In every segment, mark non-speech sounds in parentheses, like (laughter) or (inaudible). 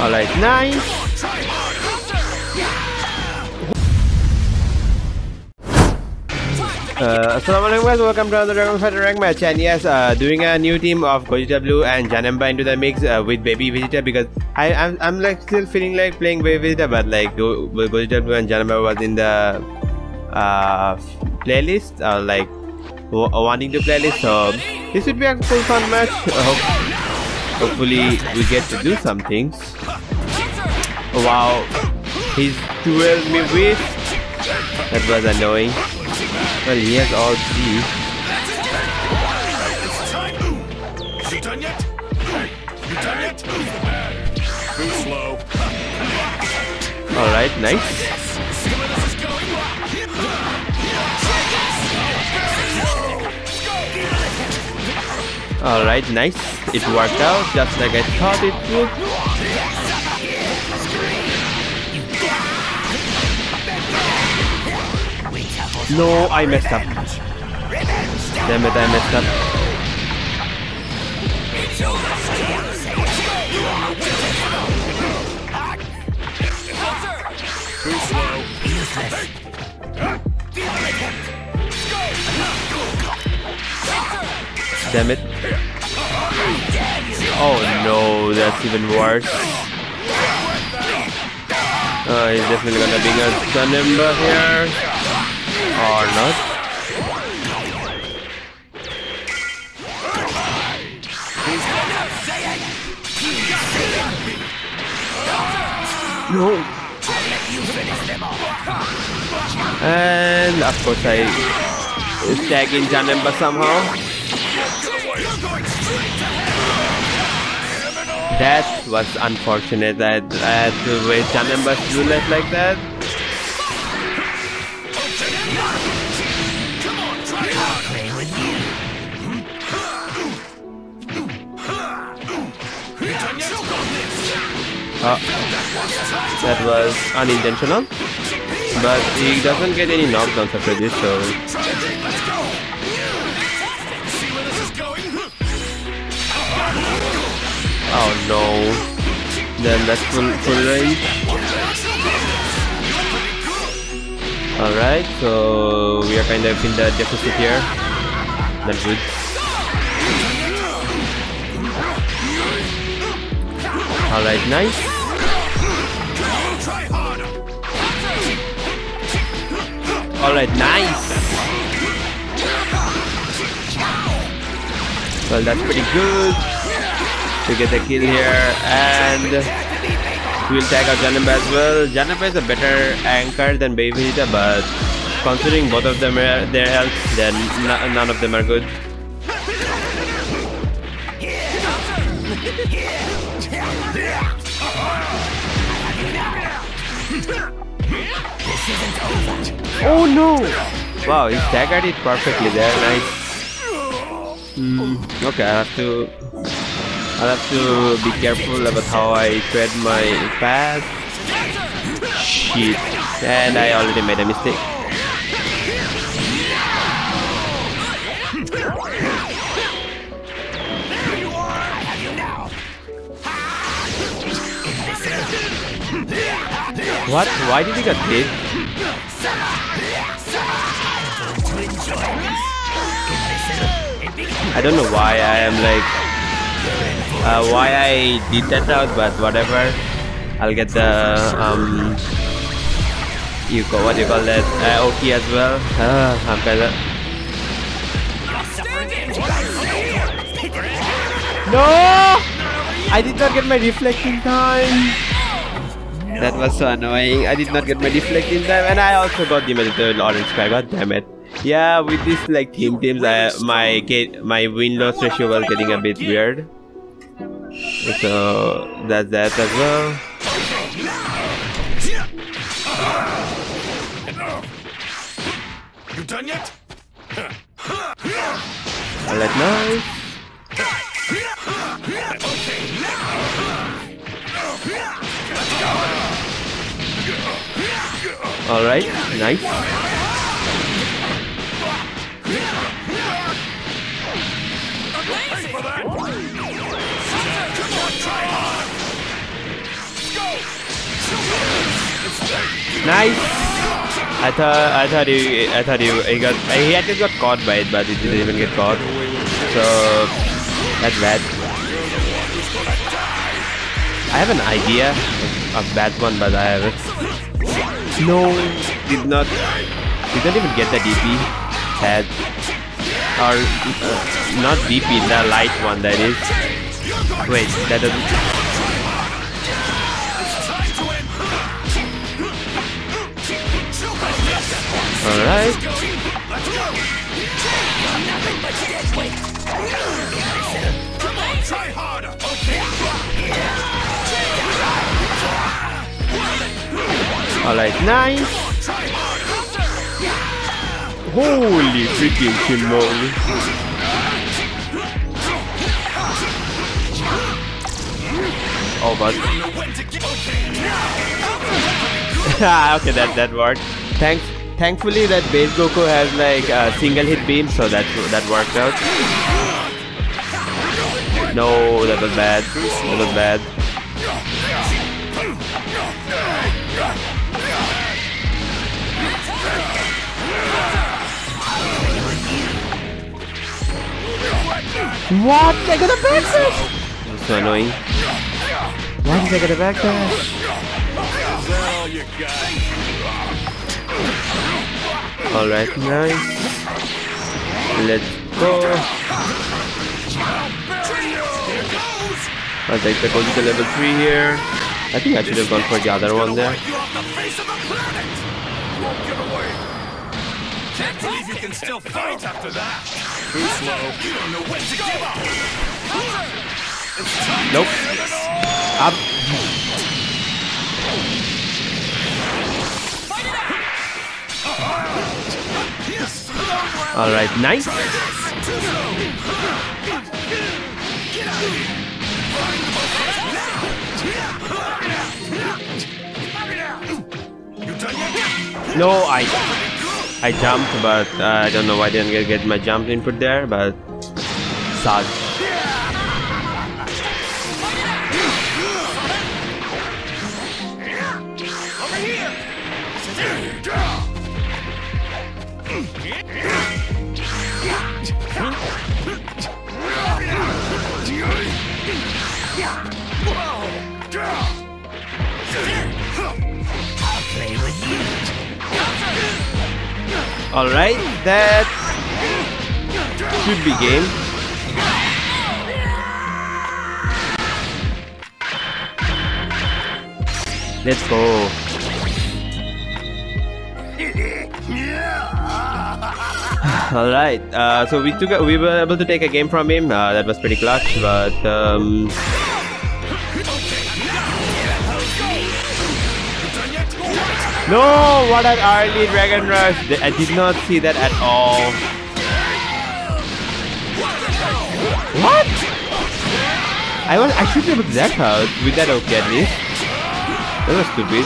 Alright, nice. Uh, Assalamualaikum guys, welcome to another Dragon Fighter rank match and yes, uh, doing a new team of Gogeta Blue and Janemba into the mix uh, with Baby Vegeta because I, I'm, I'm like still feeling like playing Baby Vegeta but like Go Blue and Janemba was in the uh, playlist or uh, like wanting to playlist so this would be a full fun match. Hope, hopefully we get to do some things. Wow, he's 12 me with. That was annoying. Well, he has all. You done yet? You done yet? Too slow. Alright, nice. Alright, nice. It worked out just like I thought it would. No, I messed up. Damn it, I messed up. Too slow. Damn it. Oh no, that's even worse. Oh, he's definitely gonna be a Sun Ember here or not. No. And of course I tag in Janemba somehow. That was unfortunate that had to wait Janemba's roulette like that. Uh, that was unintentional. But he doesn't get any knockdowns after this, so... Oh no. Then that's full, full range. Alright, so we are kind of in the deficit here. Not good. Alright, nice. Alright, nice. Well, that's pretty good to get the kill here. And we'll tag out Janemba as well. Janemba is a better anchor than Baby Vegeta, but considering both of them are their health, then none of them are good. Oh no! Wow, he staggered it perfectly there. Nice. Mm, okay, I have to. I have to be careful about how I tread my path. Shit. And I already made a mistake. What? Why did he get hit? I don't know why I am like uh, why I did that out, but whatever. I'll get the um you call what do you call that uh, OT as well. Uh, I'm kinda No! I did not get my reflecting time. That was so annoying. I did not get my deflect in time and I also got the meditated orange sky. God damn it. Yeah, with this like team teams, uh, I, my get my win loss ratio was getting a bit weird. So that's that as well. You done yet? Alright, nice. Alright, nice. Nice. I thought I thought he I thought he, he got he actually got caught by it, but he didn't even get caught. So that's bad. I have an idea of bad one, but I have it. No, did not. Did not even get the DP. Sad. Or uh, not DP, the light one that is. Wait, that doesn't. Alright. Alright, nice. Holy freaking moly. Oh, but. (laughs) Ah, okay, that that worked. Thanks thankfully that base Goku has like a single hit beam, so that that worked out. No, that was bad. That was bad. What? I got a backdash! That's so annoying. Why did I get a backdash? Alright, nice. Let's go. I'll take the Goji to level 3 here. I think I should have gone for the other one there. Can't believe you can still fight after that. Too slow. You don't know when to give up. Nope. Alright, nice. No, I I jumped, but uh, I don't know why I didn't get, my jump input there, but sad. Alright, that should be game. Let's go. (sighs) Alright, uh, so we took a, we were able to take a game from him. Uh, that was pretty clutch, but um, No, what an early Dragon Rush. I did not see that at all. What? I was I should be able to that out with that okay at least. That was stupid.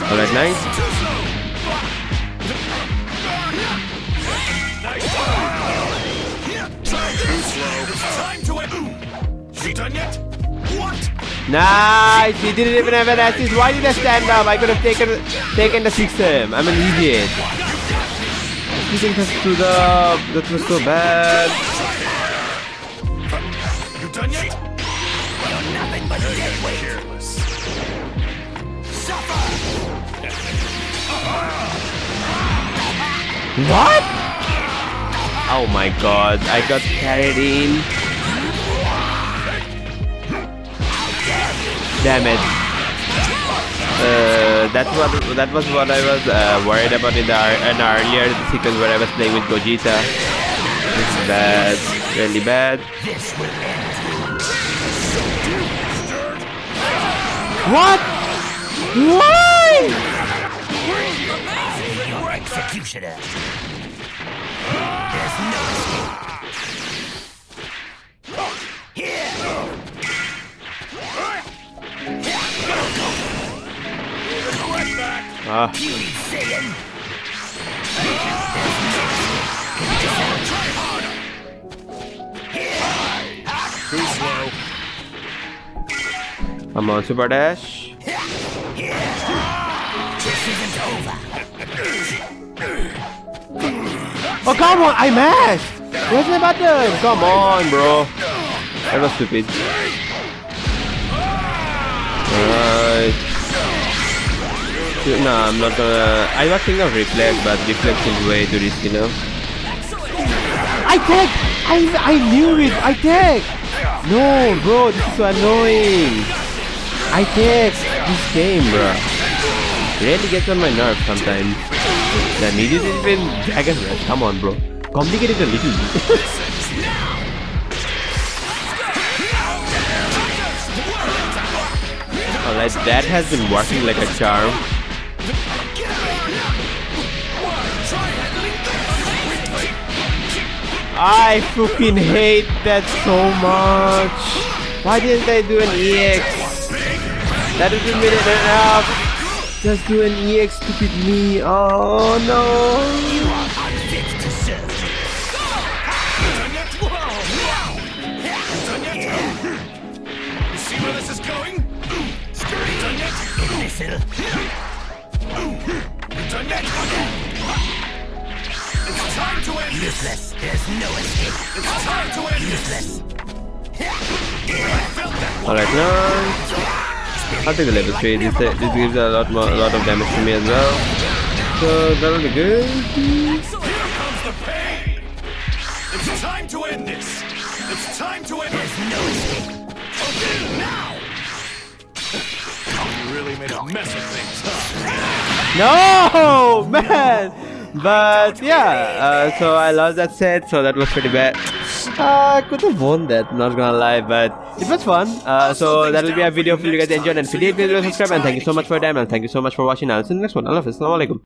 Alright, nice. Nice! He didn't even have an assist. Why did I stand up? I could have taken taken the system. I'm an idiot. You think that's to the that was so bad. You done yet? You're nothing but dead weight. Suffer! What? Oh my god, I got carried in. Damn it. Uh, that's what that was what I was uh, worried about in the an earlier sequence where I was playing with Gogeta. This is bad, really bad. What? Why? Your executioner. There's no escape. Ah. I'm on super dash. Oh come on, I mashed! Where's my button? Come on, bro. That was stupid. Alright. No, I'm not gonna. I was thinking of reflect, but reflect is way too risky now. I take! I I knew it! I take! No, bro, this is so annoying. I take this game, bro. Really gets on my nerves sometimes. The needed even Dragon Rush. Come on, bro. Complicate it a little. (laughs) Alright, that has been working like a charm. I fucking hate that so much. Why didn't I do an EX? That would be minute and a half. Just do an EX, stupid me. Oh no. See where this is going? Missile. Time to end Useless. There's no escape. It's time to end Useless. Alright, now I'll take the level 3. This, this gives a lot more, a lot of damage to me as well. So that'll be good. Here comes the pain. It's time to end this. It's time to end There's no escape. Okay, now. You really made a mess of things, huh? No, (laughs) man. But yeah, uh, so I lost that set, so that was pretty bad. Uh, I could have won that, not gonna lie, but it was fun. Uh, so that'll be a video. Hopefully you guys enjoyed and if you did, please subscribe and thank you so much for your time and thank you so much for watching. I'll see you in the next one. Allah Hafiz. Assalamu alaikum.